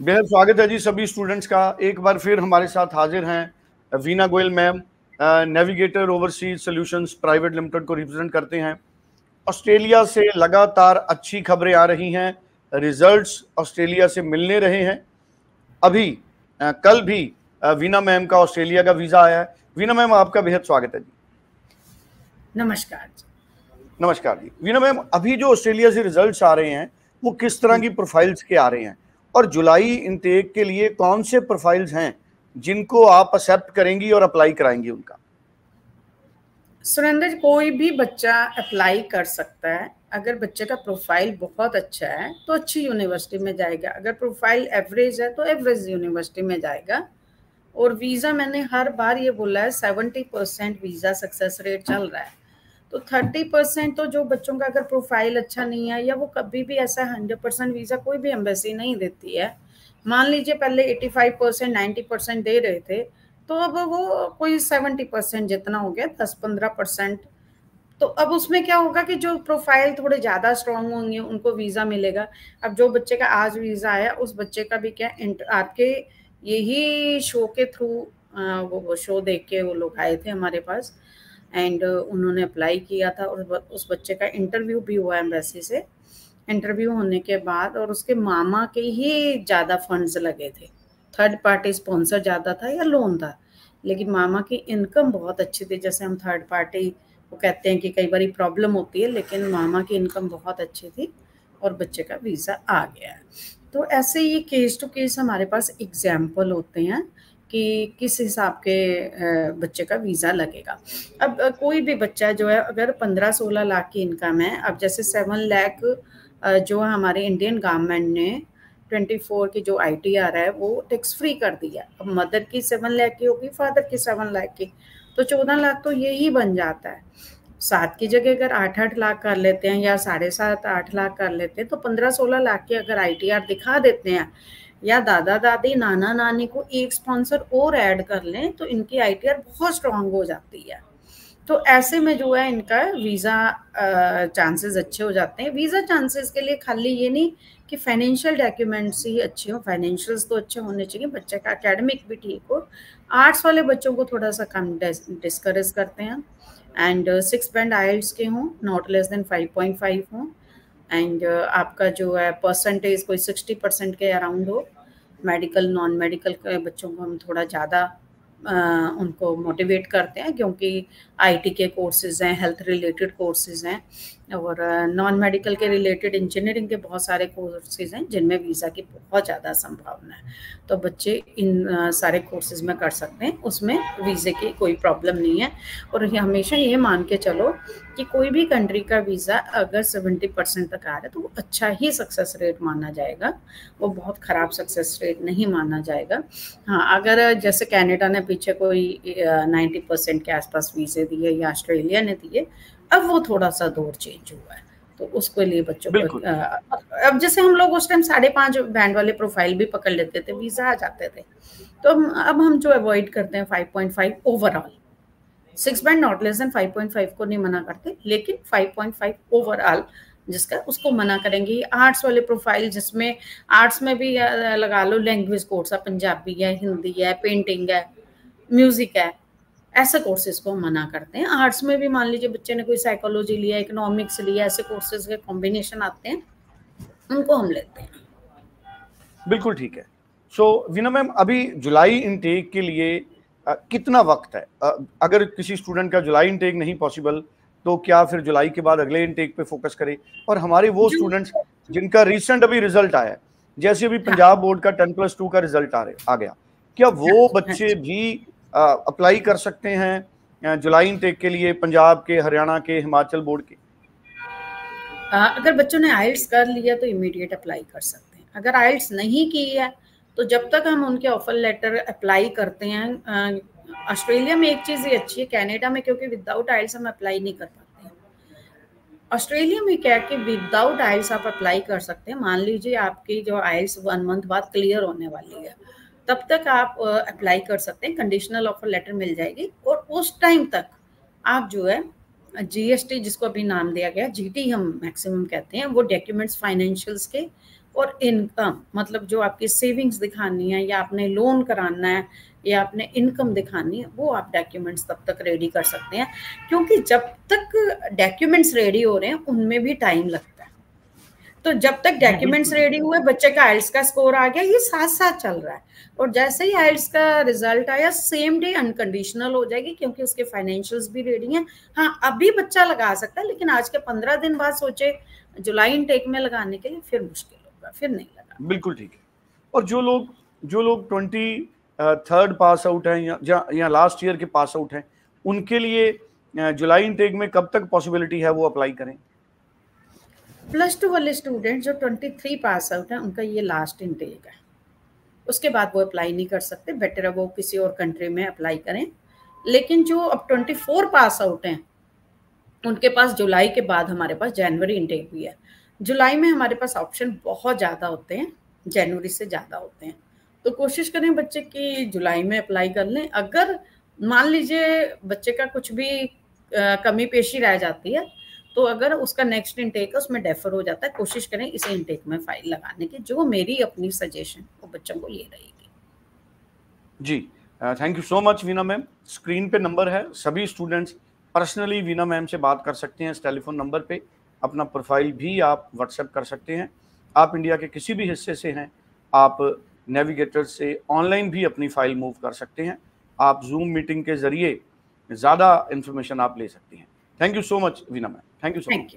बेहद स्वागत है जी सभी स्टूडेंट्स का। एक बार फिर हमारे साथ हाजिर हैं Veena Goyal ma'am navigator overseas solutions private limited को रिप्रेजेंट करते हैं। ऑस्ट्रेलिया से लगातार अच्छी खबरें आ रही हैं रिजल्ट्स ऑस्ट्रेलिया से मिलने रहे हैं। अभी आ, कल भी आ, वीना मैम का ऑस्ट्रेलिया का वीज़ा आया है। वीना मैम आपका बेहद स्वागत है जी। नमस्कार नमस्कार जी। वीना मैम अभी जो ऑस्ट्रेलिया से रिजल्ट्स आ रहे हैं वो किस तरह की प्रोफाइल्स के आ रहे हैं? और जुलाई इनटेक के लिए कौन से प्रोफाइल्स हैं जिनको आप एक्सेप्ट करेंगी और अप्लाई कराएँगी उनका? सुरेंद्र कोई भी बच्चा अप्लाई कर सकता है। अगर बच्चे का प्रोफ़ाइल बहुत अच्छा है तो अच्छी यूनिवर्सिटी में जाएगा। अगर प्रोफ़ाइल एवरेज है तो एवरेज यूनिवर्सिटी में जाएगा। और वीज़ा मैंने हर बार ये बोला है seventy percent visa success rate चल रहा है। तो थर्टी परसेंट तो जो बच्चों का अगर प्रोफ़ाइल अच्छा नहीं है या वो कभी भी ऐसा हंड्रेड परसेंट वीज़ा कोई भी एम्बेसी नहीं देती है, मान लीजिए पहले eighty five percent ninety percent दे रहे थे तो अब वो कोई सेवेंटी परसेंट जितना हो गया, दस पंद्रह परसेंट तो अब उसमें क्या होगा कि जो प्रोफ़ाइल थोड़े ज़्यादा स्ट्रांग होंगे, उनको वीज़ा मिलेगा। अब जो बच्चे का आज वीज़ा आया, उस बच्चे का भी क्या आपके यही शो के थ्रू वो शो देख के वो लोग आए थे हमारे पास। एंड uh, उन्होंने अप्लाई किया था और उस बच्चे का इंटरव्यू भी हुआ एम्बेसी से। इंटरव्यू होने के बाद और उसके मामा के ही ज़्यादा फंड्स लगे थे। थर्ड पार्टी स्पॉन्सर ज़्यादा था या लोन था। लेकिन मामा की इनकम बहुत अच्छी थी। जैसे हम थर्ड पार्टी वो कहते हैं कि कई बार प्रॉब्लम होती है लेकिन मामा की इनकम बहुत अच्छी थी और बच्चे का वीज़ा आ गया। तो ऐसे ही केस टू केस हमारे पास एग्ज़ाम्पल होते हैं। कि किस हिसाब के बच्चे का वीज़ा लगेगा। अब कोई भी बच्चा जो है, अगर पंद्रह सोलह लाख की इनकम है, अब जैसे सेवन लाख जो हमारे इंडियन गवर्नमेंट ने ट्वेंटी फोर की जो आई टी आर है, वो टैक्स फ्री कर दिया। अब मदर की सेवन लाख की होगी, फादर की सेवन लाख की। तो चौदह लाख तो यही बन जाता है। सात की जगह अगर आठ आठ लाख कर लेते हैं या साढ़े सात आठ लाख कर लेते हैं तो पंद्रह सोलह लाख की अगर आई टी आर दिखा देते हैं या दादा दादी, नाना नानी को एक स्पॉन्सर और ऐड कर लें तो इनकी आई बहुत स्ट्रांग हो जाती है। तो ऐसे में जो है इनका वीज़ा चांसेस अच्छे हो जाते हैं। वीज़ा चांसेस के लिए खाली ये नहीं कि फाइनेंशियल डॉक्यूमेंट्स ही अच्छे हो फाइनेंशियल्स तो अच्छे होने चाहिए, बच्चे का एकेडमिक भी ठीक हो। आर्ट्स वाले बच्चों को थोड़ा सा कम डिस्करेज करते हैं। एंड सिक्स बैंड आइल्स के हों not less than five point five हों। एंड uh, आपका जो है परसेंटेज कोई सिक्सटी परसेंट के अराउंड हो मेडिकल नॉन मेडिकल के बच्चों को हम थोड़ा ज़्यादा उनको मोटिवेट करते हैं क्योंकि आईटी के कोर्सेज हैं हेल्थ रिलेटेड कोर्सेज हैं और नॉन मेडिकल के रिलेटेड इंजीनियरिंग के बहुत सारे कोर्सेज हैं जिनमें वीज़ा की बहुत ज़्यादा संभावना है। तो बच्चे इन सारे कोर्सेज में कर सकते हैं उसमें वीज़े की कोई प्रॉब्लम नहीं है। और हमेशा ये मान के चलो कि कोई भी कंट्री का वीज़ा अगर सेवेंटी परसेंट तक आ रहा है तो वो अच्छा ही सक्सेस रेट माना जाएगा। वो बहुत ख़राब सक्सेस रेट नहीं माना जाएगा। हाँ अगर जैसे कैनेडा ने पीछे कोई नाइन्टी परसेंट के आसपास वीज़े दिए या ऑस्ट्रेलिया ने दिए अब वो थोड़ा सा दौर चेंज हुआ है। तो उसके लिए बच्चों को अब जैसे हम लोग उस टाइम साढ़े पाँच बैंड वाले प्रोफ़ाइल भी पकड़ लेते थे वीज़ा आ जाते थे। तो अब हम जो अवॉइड करते हैं five point five overall six band not less than five point five को नहीं मना करते लेकिन फाइव पॉइंट फाइव ओवरऑल जिसका उसको मना करेंगे। आर्ट्स वाले प्रोफ़ाइल जिसमें आर्ट्स में भी लगा लो लैंग्वेज कोर्स है पंजाबी है हिंदी है पेंटिंग है म्यूज़िक है ऐसे कोर्सेज को मना करते हैं। आर्ट्स में भी मान लीजिए बच्चे ने कोई साइकोलॉजी लिया इकोनॉमिक्स लिया ऐसे कोर्सेज के कॉम्बिनेशन आते हैं उनको हम लेते हैं। बिल्कुल ठीक है। सो so, वीना मैम अभी जुलाई इनटेक के लिए कितना वक्त है? अगर किसी स्टूडेंट का जुलाई इनटेक नहीं पॉसिबल तो क्या फिर जुलाई के बाद अगले इनटेक पे फोकस करे? और हमारे वो स्टूडेंट्स जिनका रिसेंट अभी रिज़ल्ट आया जैसे अभी पंजाब बोर्ड का टेन प्लस टू का रिज़ल्ट आ रहे आ गया। क्या वो बच्चे भी आ, अप्लाई कर सकते हैं जुलाई इनटेक के लिए पंजाब के हरियाणा के हिमाचल बोर्ड के? अगर बच्चों ने आइल्स कर लिया तो इमीडिएट अप्लाई कर सकते हैं। अगर आइल्स नहीं की है तो जब तक हम उनके ऑफ़र लेटर अप्लाई करते हैं ऑस्ट्रेलिया में एक चीज़ ही अच्छी है कैनेडा में क्योंकि विदाउट आइल्स हम अप्लाई नहीं कर पाते ऑस्ट्रेलिया में क्या कि विदाउट आइल्स आप अप्लाई कर सकते हैं। मान लीजिए आपकी जो आइल्स वन मंथ बाद क्लियर होने वाली है, तब तक आप अप्लाई कर सकते हैं कंडीशनल ऑफ़र लेटर मिल जाएगी। और उस टाइम तक आप जो है जीएसटी जिसको अभी नाम दिया गया जीटी हम मैक्सिमम कहते हैं, वो डॉक्यूमेंट्स फाइनेंशियल्स के और इनकम मतलब जो आपकी सेविंग्स दिखानी है या आपने लोन कराना है या आपने इनकम दिखानी है वो आप डॉक्यूमेंट्स तब तक रेडी कर सकते हैं। क्योंकि जब तक डॉक्यूमेंट्स रेडी हो रहे हैं उनमें भी टाइम लगता है। तो जब तक डॉक्यूमेंट्स रेडी हुए बच्चे का आइल्स का स्कोर आ गया ये साथ साथ चल रहा है। और जैसे ही आइल्स का रिज़ल्ट आया सेम डे अनकंडीशनल हो जाएगी क्योंकि उसके फाइनेंशियल्स भी रेडी हैं। हाँ अभी बच्चा लगा सकता है लेकिन आज के पंद्रह दिन बाद सोचे जुलाई इनटेक में लगाने के लिए फिर मुश्किल। होगा फिर नहीं लगा। बिल्कुल ठीक है। और जो लोग जो लोग ट्वेंटी थर्ड पास आउट हैं या या लास्ट ईयर के पास आउट हैं उनके लिए जुलाई इनटेक में कब तक पॉसिबिलिटी है वो अप्लाई करें? प्लस टू वाले स्टूडेंट जो ट्वेंटी थ्री पास आउट हैं उनका ये लास्ट इनटेक है। उसके बाद वो अप्लाई नहीं कर सकते बेटर है वो किसी और कंट्री में अप्लाई करें। लेकिन जो अब ट्वेंटी फोर पास आउट हैं उनके पास जुलाई के बाद हमारे पास जनवरी इंटेक भी है। जुलाई में हमारे पास ऑप्शन बहुत ज़्यादा होते हैं जनवरी से ज़्यादा होते हैं। तो कोशिश करें बच्चे की जुलाई में अप्लाई कर लें। अगर मान लीजिए बच्चे का कुछ भी आ, कमी पेशी रह जाती है तो अगर उसका नेक्स्ट इनटेक है उसमें डेफर हो जाता है कोशिश करें इसे इनटेक में फ़ाइल लगाने की जो मेरी अपनी सजेशन वो बच्चों को ये रहेगी। जी thank you so much Veena ma'am. Screen पे नंबर है सभी स्टूडेंट्स पर्सनली वीना मैम से बात कर सकते हैं इस टेलीफोन नंबर पे। अपना प्रोफ़ाइल भी आप व्हाट्सएप कर सकते हैं। आप इंडिया के किसी भी हिस्से से हैं आप नेविगेटर से ऑनलाइन भी अपनी फ़ाइल मूव कर सकते हैं। आप जूम मीटिंग के ज़रिए ज़्यादा इन्फॉर्मेशन आप ले सकते हैं। Thank you so much Veena ma'am thank you so much